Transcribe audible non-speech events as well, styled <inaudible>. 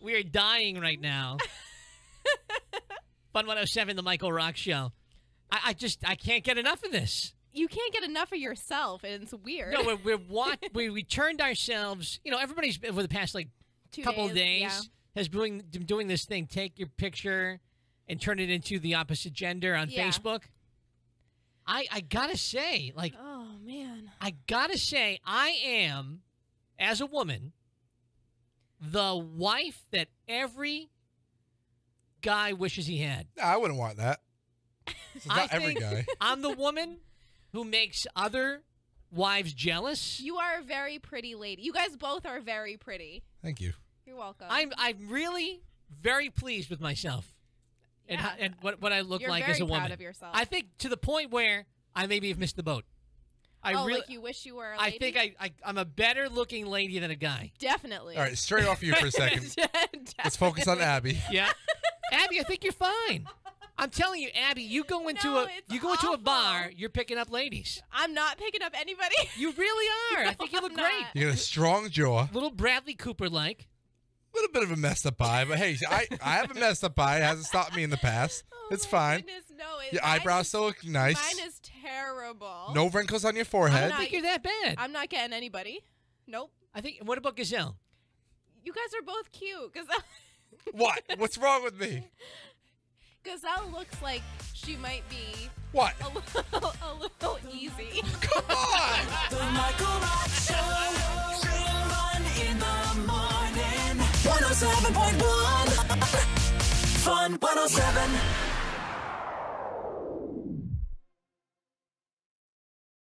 we are dying right now. <laughs> Fun 107, the Michael Rock Show. I, I just I can't get enough of this. You can't get enough of yourself, and it's weird. No, we're, we're <laughs> we we turned ourselves. You know, everybody's over the past like Two couple days, days yeah. has doing doing this thing. Take your picture and turn it into the opposite gender on Yeah. Facebook. I I gotta say, like Oh man. I gotta say, I am, as a woman, the wife that every guy wishes he had. I wouldn't want that. It's I not every think guy. <laughs> I'm the woman who makes other wives jealous. You are a very pretty lady. You guys both are very pretty. Thank you. You're welcome. I'm I'm really very pleased with myself and, Yeah. how, and what, what I look You're like very as a proud woman. of yourself. I think to the point where I maybe have missed the boat. I oh, really, like you wish you were. A I lady? think I, I I'm a better looking lady than a guy. definitely. All right, straight off you for a second. <laughs> Let's focus on Abby. <laughs> Yeah, Abby, I think you're fine. I'm telling you, Abby, you go into No, a you go into a bar, you're picking up ladies. I'm not picking up anybody. <laughs> You really are. I think you look great. You got a strong jaw, a Little Bradley Cooper like. A little bit of a messed up eye, but hey, I, I have a messed up eye. It hasn't stopped me in the past. Oh it's my fine. Goodness, no, it, Your eyebrows is- still look nice. Mine is terrible. No wrinkles on your I forehead. don't not- think you're that bad. I'm not getting anybody. Nope. I think. What about Gazelle? You guys are both cute. Gazelle, <laughs> What? What's wrong with me? Gazelle looks like she might be What? a little, <laughs> a little easy. Come on! The Michael Rock Show. Fun in the morning. 107.1. Fun 107.